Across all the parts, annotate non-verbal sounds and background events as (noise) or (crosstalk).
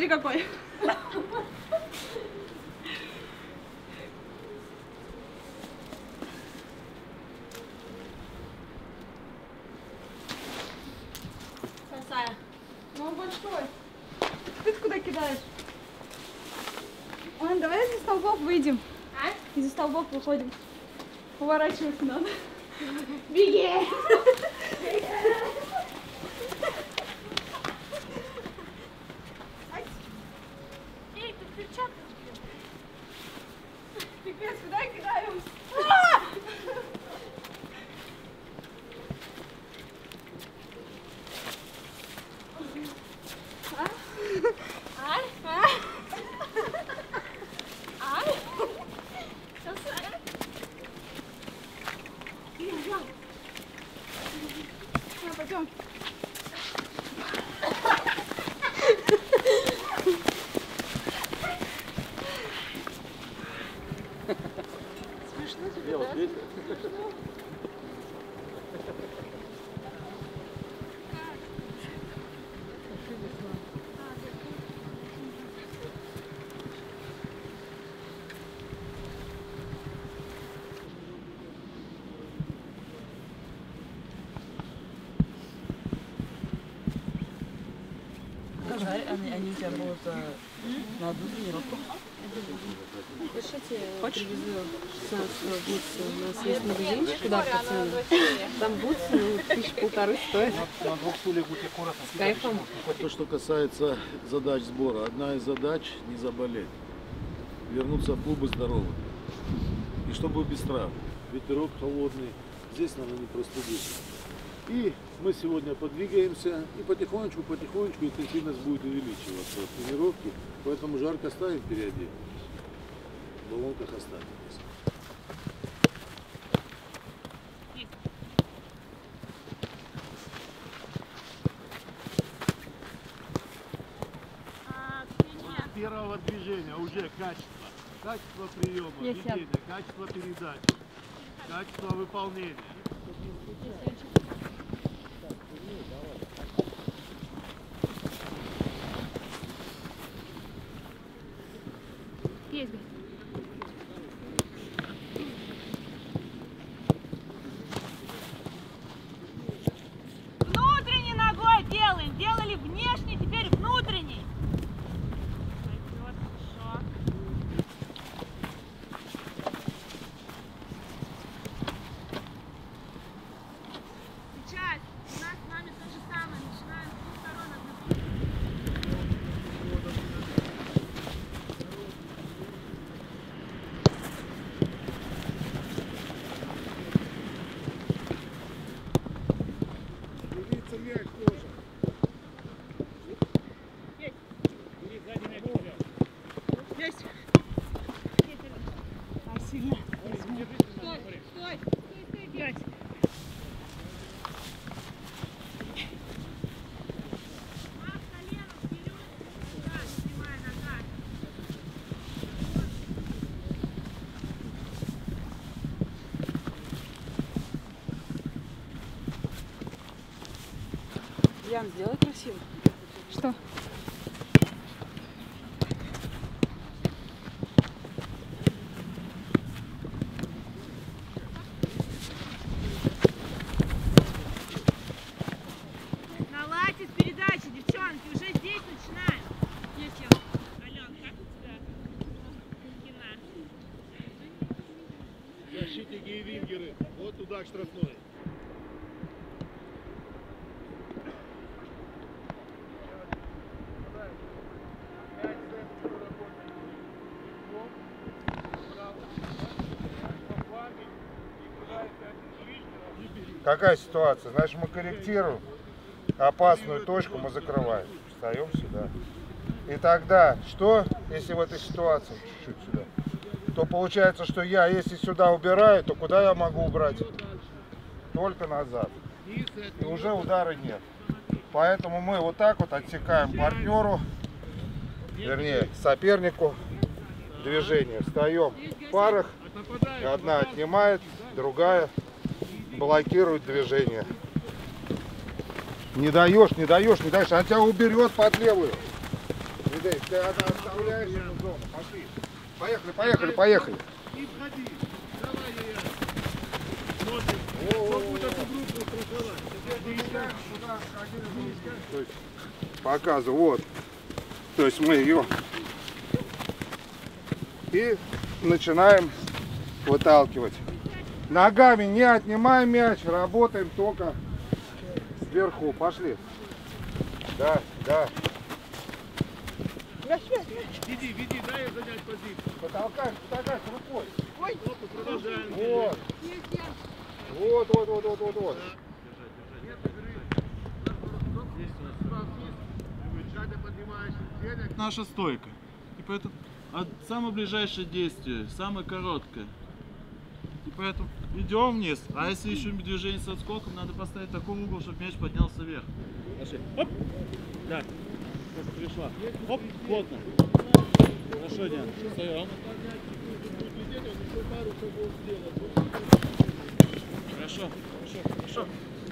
смотри какой. Красавец. Ну он большой. Ты куда кидаешь? Ладно, давай из-за столбов выйдем. А? Из-за столбов выходим. Поворачиваться надо. Беги! (laughs) Эй, тут перчатка. Пипец, куда я кидаю? А? А? А? Красавец. На, пойдем. Жаль, они, они у тебя будут э, на одну тренировку. Хочешь? Привезу 16 бутсы. У нас есть магазинчик, куда пацаны. Там бутсы, ну, тысяч полторы стоят. С кайфом. То, что касается задач сбора. Одна из задач не заболеть. Вернуться в клубы здоровым. И чтобы без травм. Ветерок холодный. Здесь надо не простудиться. И мы сегодня подвигаемся и потихонечку, потихонечку интенсивность будет увеличиваться от тренировки. Поэтому жарко ставим впереди. В баллонках оставим. А, первого движения уже качество. Качество приема, ведения, качество передачи, качество выполнения. Есть, блин. Внутренней ногой делаем. Делали внешний, теперь внутренний. Пойдет, хорошо. Сейчас у нас с вами то же самое. Начинаем с двух сторон одновременно. Есть. А, сильно. Стой, стой. Пять. Мах коленом вперед. Да, прямая нога. Ян, сделай красиво. Что? Наладьте передачи, девчонки, уже здесь начинаем. Есть я. Ален, как у тебя? Кина. Защитники и вингеры. Вот туда к штрафной. Какая ситуация? Значит, мы корректируем опасную точку, мы закрываем. Встаем сюда. И тогда, что, если в этой ситуации, чуть-чуть сюда, то получается, что я, если сюда убираю, то куда я могу убрать? Только назад. И уже удара нет. Поэтому мы вот так вот отсекаем партнеру, вернее, сопернику движение. Встаем в парах, одна отнимает, другая блокирует движение. Не даешь, не даешь, не даешь, она тебя уберет под левую. Не Дейв, ты одна оставляешь эту зону. Пошли. Поехали, поехали, поехали. И входи. Давай, я. Смотрим. Группу страховать. Показываю, вот. То есть мы ее и начинаем выталкивать. Ногами не отнимаем мяч, работаем только сверху. Пошли. Да, да. Веди, веди, дай занять позицию. Потолкаешь, потолкаешь рукой. Опа, продолжаем. Вот. Вот, вот, вот, вот, вот, вот. наша стойка. И поэтому а самое ближайшее действие, самое короткое. И поэтому идем вниз. А если еще движение с отскоком, надо поставить такой угол, чтобы мяч поднялся вверх. Пошли. Оп. Да. Как пришла. Оп, плотно. Хорошо, Диана. Встаем. Хорошо, хорошо, хорошо.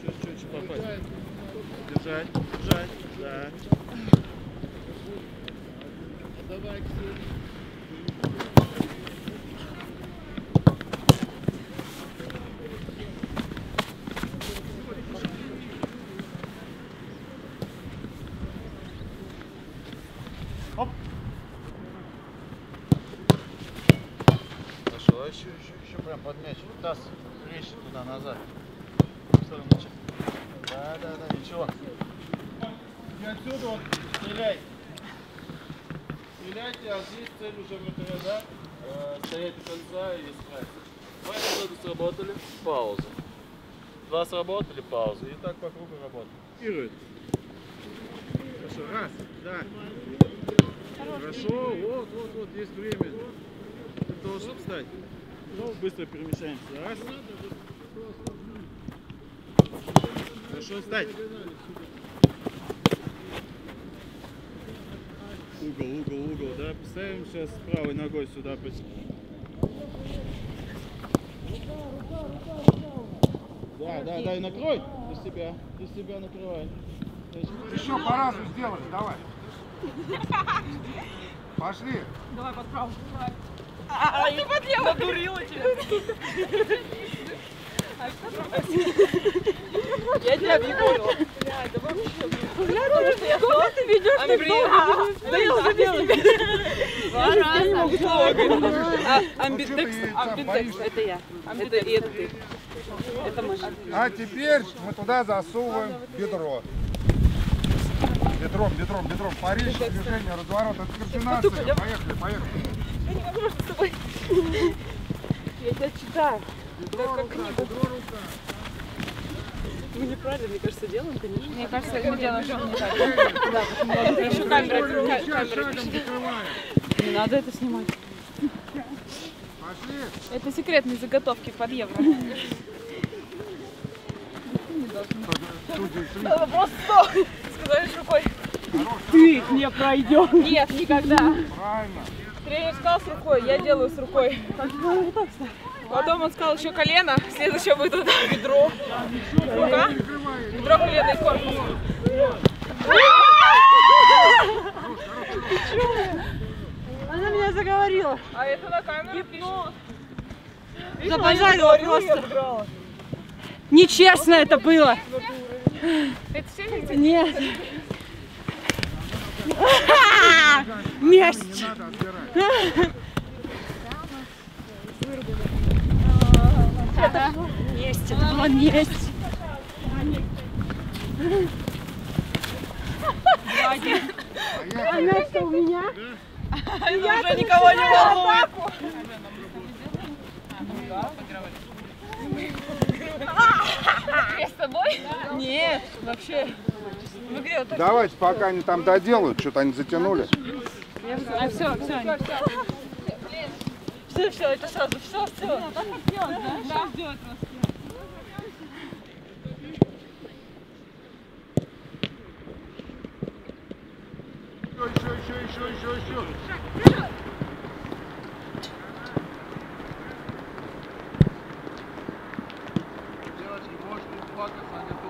Чуть, чуть, чуть попасть. Держать, держать. Да. Давай, Ксения. Еще, еще, еще прям под мяч. Таз, речь туда, назад. В сторону мяча. Да, да, да, ничего. И отсюда вот стреляй. Стреляйте, а здесь цель уже вратаря, да? Э, стоять до конца и искать. Два эпизода сработали, пауза. Два сработали, пауза. И так по кругу работаем. Ирует. Хорошо, раз, да. Хорошо, вот, вот, вот, есть время. Ты должен встать. Ну, быстро перемещаемся. Раз. Хорошо, встать. Угол, угол, угол, да? Ставим сейчас правой ногой сюда. Да, да, да, и накрой. Ты себя, ты себя накрывай. Еще по разу сделали, давай. Пошли. Давай под правую. А, ты под левую. Надурила тебя. Я тебя объебала. Сколько ты ведешь так долго? Да я уже без Два раза. Амбитекс. Это я. Это, это ты. Это мой. А теперь мы туда засовываем бедро. Бедром, бедром, бедром. Париж, движение, разворот, это координация. Поехали, поехали. Я тебя читаю. Бедро, рука, бедро, рука. Мы неправильно, мне кажется, делаем, конечно. Мне кажется, мы делаем что-то не так. Да, еще камера. Закрываем. Не надо это снимать. Пошли. Это секретные заготовки под евро. Просто сказали рукой. Ты не пройдешь. Нет, никогда. Правильно. Тренер сказал с рукой, я делаю с рукой. Потом он сказал еще колено, следующее будет вот так, бедро. Рука, бедро, колено и корпус. Она меня заговорила. А это на камеру пишет. Запозарила просто. Нечестно это было. Это все Нет. Месть. Надо отбирать. Месть. Это была месть. Она что, у меня? уже никого не волнует. Я с тобой? Нет, вообще. Игре вот так. Давайте, пока они там доделают, что-то они затянули. А все, все. Все, все, это сразу, все, все. Да. Еще, еще, еще, еще, еще, еще. Девочки, можете не плакаться, они тоже.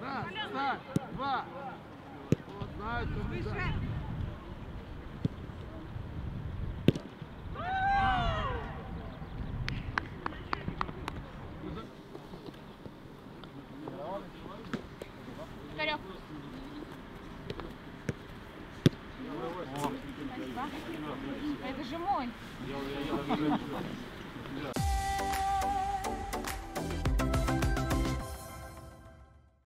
Раз, встань, два. Вот, знают, кто